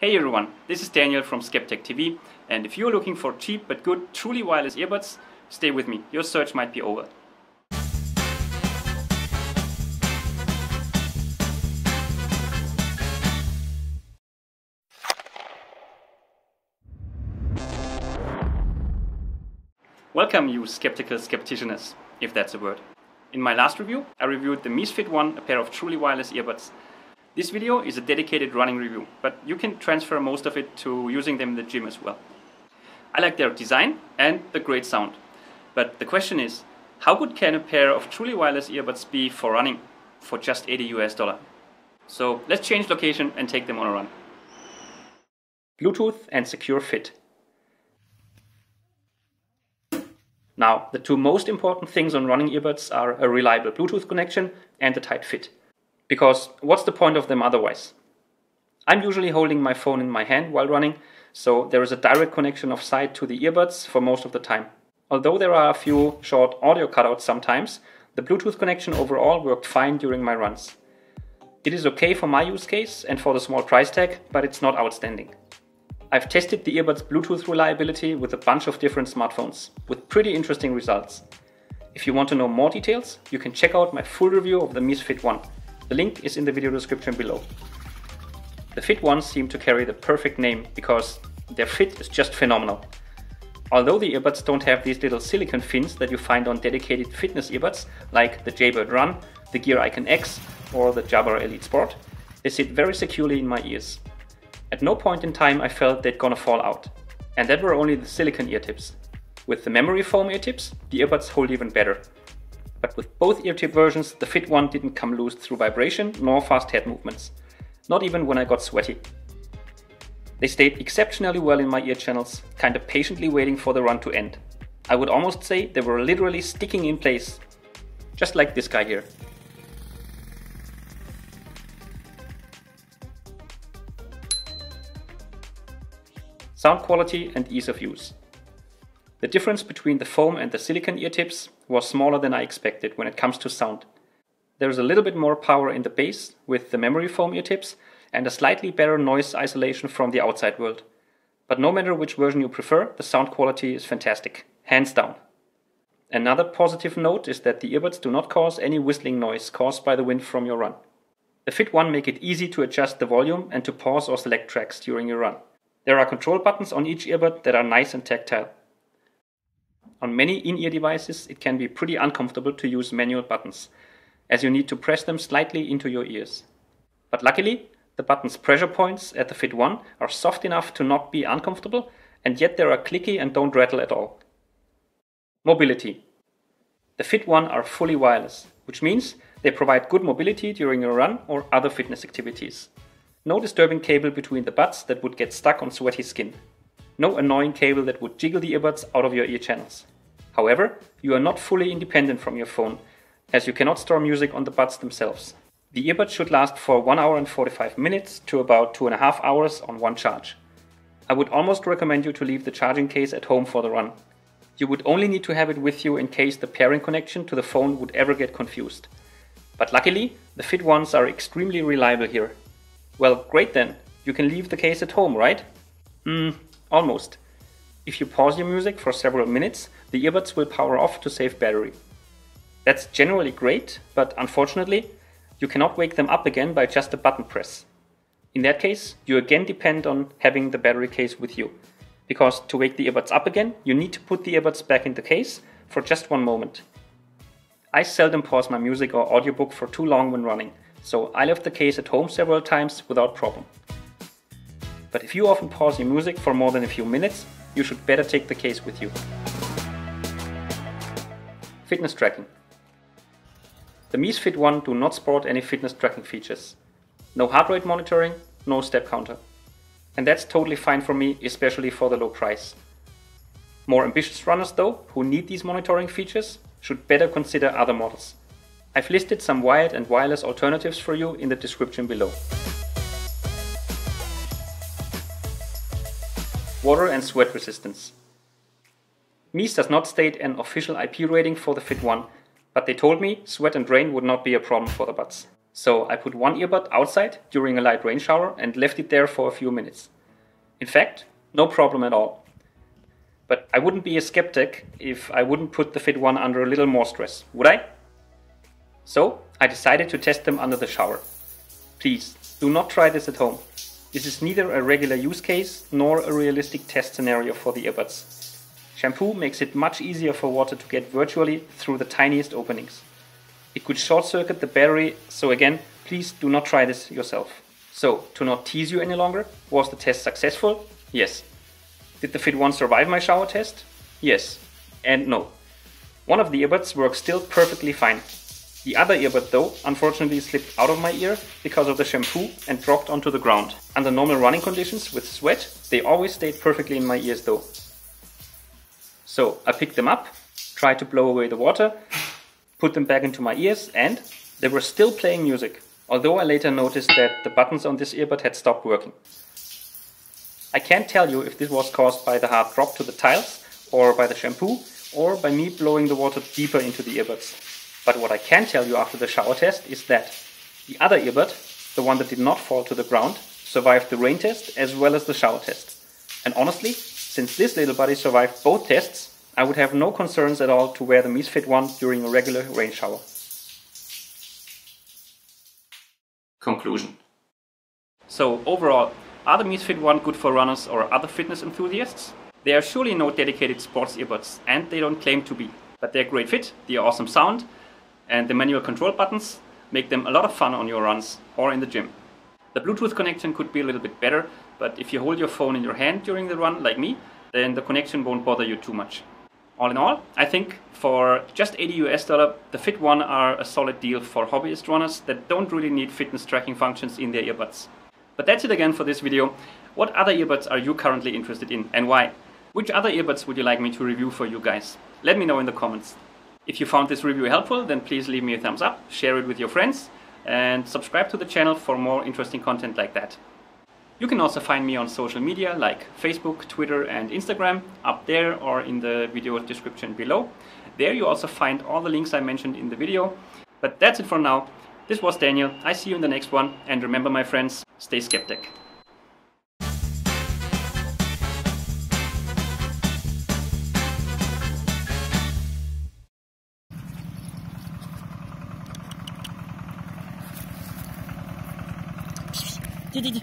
Hey everyone, this is Daniel from SkepTech TV, and if you're looking for cheap but good, truly wireless earbuds, stay with me. Your search might be over. Welcome, you skeptical skepticians, if that's a word. In my last review, I reviewed the Mees Fit One, a pair of truly wireless earbuds. This video is a dedicated running review, but you can transfer most of it to using them in the gym as well. I like their design and the great sound. But the question is, how good can a pair of truly wireless earbuds be for running for just 80 US dollar? So let's change location and take them on a run. Bluetooth and secure fit. Now, the two most important things on running earbuds are a reliable Bluetooth connection and a tight fit. Because what's the point of them otherwise? I'm usually holding my phone in my hand while running, so there is a direct connection of sight to the earbuds for most of the time. Although there are a few short audio cutouts sometimes, the Bluetooth connection overall worked fine during my runs. It is okay for my use case and for the small price tag, but it's not outstanding. I've tested the earbuds Bluetooth reliability with a bunch of different smartphones, with pretty interesting results. If you want to know more details, you can check out my full review of the Mees Fit One. The link is in the video description below. The Fit ones seem to carry the perfect name because their fit is just phenomenal. Although the earbuds don't have these little silicone fins that you find on dedicated fitness earbuds like the Jaybird Run, the Gear Icon X or the Jabra Elite Sport, they sit very securely in my ears. At no point in time I felt they'd gonna fall out. And that were only the silicone ear tips. With the memory foam ear tips, the earbuds hold even better. But with both ear tip versions, the Fit one didn't come loose through vibration nor fast head movements. Not even when I got sweaty. They stayed exceptionally well in my ear channels, kinda patiently waiting for the run to end. I would almost say they were literally sticking in place. Just like this guy here. Sound quality and ease of use. The difference between the foam and the silicone ear tips was smaller than I expected when it comes to sound. There is a little bit more power in the bass with the memory foam ear tips and a slightly better noise isolation from the outside world. But no matter which version you prefer, the sound quality is fantastic, hands down. Another positive note is that the earbuds do not cause any whistling noise caused by the wind from your run. The Fit One make it easy to adjust the volume and to pause or select tracks during your run. There are control buttons on each earbud that are nice and tactile. On many in-ear devices, it can be pretty uncomfortable to use manual buttons, as you need to press them slightly into your ears. But luckily, the button's pressure points at the Fit One are soft enough to not be uncomfortable, and yet they are clicky and don't rattle at all. Mobility. The Fit One are fully wireless, which means they provide good mobility during your run or other fitness activities. No disturbing cable between the buds that would get stuck on sweaty skin no annoying cable that would jiggle the earbuds out of your ear channels. However, you are not fully independent from your phone, as you cannot store music on the buds themselves. The earbuds should last for 1 hour and 45 minutes to about 2.5 hours on one charge. I would almost recommend you to leave the charging case at home for the run. You would only need to have it with you in case the pairing connection to the phone would ever get confused. But luckily, the Fit ones are extremely reliable here. Well, great then, you can leave the case at home, right? Hmm, Almost. If you pause your music for several minutes, the earbuds will power off to save battery. That's generally great, but unfortunately, you cannot wake them up again by just a button press. In that case, you again depend on having the battery case with you. Because to wake the earbuds up again, you need to put the earbuds back in the case for just one moment. I seldom pause my music or audiobook for too long when running, so I left the case at home several times without problem. But if you often pause your music for more than a few minutes, you should better take the case with you. Fitness tracking. The Mees Fit One do not sport any fitness tracking features. No heart rate monitoring, no step counter. And that's totally fine for me, especially for the low price. More ambitious runners though, who need these monitoring features, should better consider other models. I've listed some wired and wireless alternatives for you in the description below. Water and sweat resistance. Mees does not state an official IP rating for the Fit One, but they told me sweat and rain would not be a problem for the buds. So I put one earbud outside during a light rain shower and left it there for a few minutes. In fact, no problem at all. But I wouldn't be a skeptic if I wouldn't put the Fit 1 under a little more stress, would I? So I decided to test them under the shower. Please, do not try this at home. This is neither a regular use case nor a realistic test scenario for the earbuds. Shampoo makes it much easier for water to get virtually through the tiniest openings. It could short circuit the battery, so again, please do not try this yourself. So, to not tease you any longer, was the test successful? Yes. Did the Fit 1 survive my shower test? Yes. And no. One of the earbuds works still perfectly fine. The other earbud though unfortunately slipped out of my ear because of the shampoo and dropped onto the ground. Under normal running conditions with sweat, they always stayed perfectly in my ears though. So I picked them up, tried to blow away the water, put them back into my ears and they were still playing music, although I later noticed that the buttons on this earbud had stopped working. I can't tell you if this was caused by the hard drop to the tiles, or by the shampoo, or by me blowing the water deeper into the earbuds. But what I can tell you after the shower test is that the other earbud, the one that did not fall to the ground, survived the rain test as well as the shower test. And honestly, since this little buddy survived both tests, I would have no concerns at all to wear the Mees Fit one during a regular rain shower. Conclusion. So overall, are the Mees Fit one good for runners or other fitness enthusiasts? They are surely no dedicated sports earbuds, and they don't claim to be. But they're great fit, the awesome sound, and the manual control buttons make them a lot of fun on your runs or in the gym. The Bluetooth connection could be a little bit better, but if you hold your phone in your hand during the run, like me, then the connection won't bother you too much. All in all, I think for just 80 US dollar, the Fit One are a solid deal for hobbyist runners that don't really need fitness tracking functions in their earbuds. But that's it again for this video. What other earbuds are you currently interested in and why? Which other earbuds would you like me to review for you guys? Let me know in the comments. If you found this review helpful, then please leave me a thumbs up, share it with your friends, and subscribe to the channel for more interesting content like that. You can also find me on social media like Facebook, Twitter and Instagram up there or in the video description below. There you also find all the links I mentioned in the video. But that's it for now. This was Daniel. I see you in the next one and remember my friends, stay skeptic. 进进进